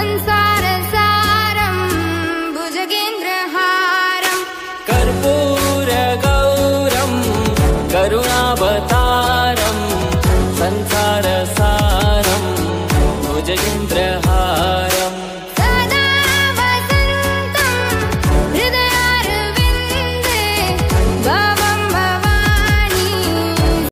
संसार सारम् भुजगेन्द्रहारम् कर्पूरगौरम् करुणावतार संसार